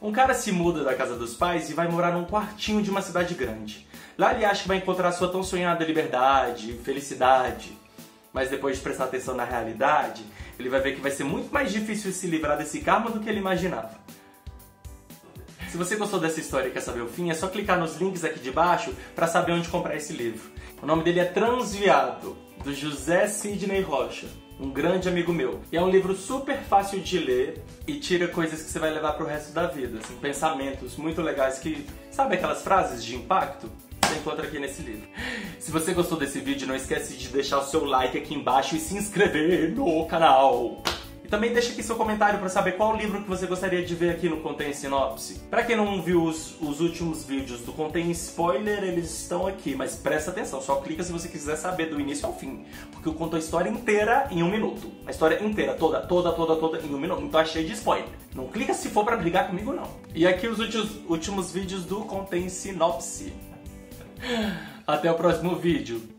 Um cara se muda da casa dos pais e vai morar num quartinho de uma cidade grande. Lá ele acha que vai encontrar sua tão sonhada liberdade, felicidade. Mas depois de prestar atenção na realidade, ele vai ver que vai ser muito mais difícil se livrar desse karma do que ele imaginava. Se você gostou dessa história e quer saber o fim, é só clicar nos links aqui de baixo para saber onde comprar esse livro. O nome dele é Transviado, do José Sidney Rocha, um grande amigo meu. E é um livro super fácil de ler e tira coisas que você vai levar pro resto da vida, assim, pensamentos muito legais que, sabe aquelas frases de impacto? Você encontra aqui nesse livro. Se você gostou desse vídeo, não esquece de deixar o seu like aqui embaixo e se inscrever no canal. E também deixa aqui seu comentário para saber qual livro que você gostaria de ver aqui no Contém Sinopse. Para quem não viu os, os, últimos vídeos do Contém Spoiler, eles estão aqui, mas presta atenção, só clica se você quiser saber do início ao fim, porque eu conto a história inteira em um minuto. A história inteira, toda, toda, toda, toda em um minuto, então é cheio de spoiler. Não clica se for para brigar comigo não. E aqui os últimos, últimos vídeos do Contém Sinopse. Até o próximo vídeo.